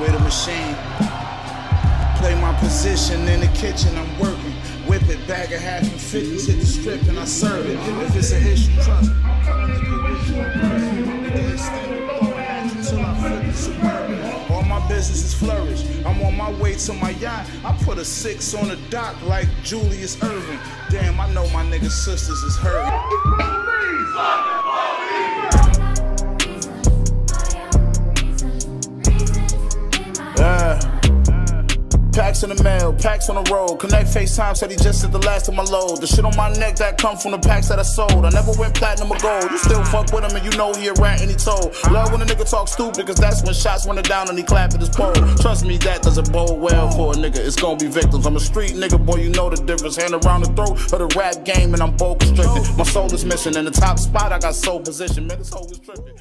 with a machine. Play my position in the kitchen, I'm working. Whip it, bag of half and 50s, hit the strip and I serve it. If it's a issue, trust me. All my businesses flourish. I'm on my way to my yacht. I put a six on the dock like Julius Erving. Damn, I know my nigga sisters is hurting. Packs in the mail, packs on the road. Connect FaceTime said he just did the last of my load. The shit on my neck that come from the packs that I sold. I never went platinum or gold. You still fuck with him and you know he a rat and he told. Love when a nigga talk stupid, cause that's when shots went down and he clapped at his pole. Trust me, that doesn't bode well for a nigga. It's gonna be victims. I'm a street nigga, boy, you know the difference. Hand around the throat of the rap game and I'm bold constricted. My soul is missing. In the top spot, I got soul position. Man, this hoe is tripping.